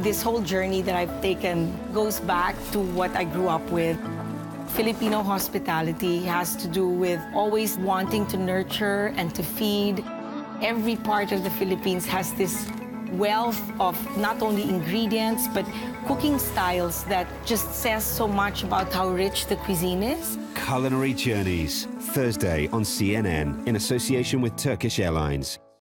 this whole journey that I've taken goes back to what I grew up with. Filipino hospitality has to do with always wanting to nurture and to feed. Every part of the Philippines has this wealth of not only ingredients but cooking styles that just says so much about how rich the cuisine is. Culinary Journeys, Thursday on CNN in association with Turkish Airlines.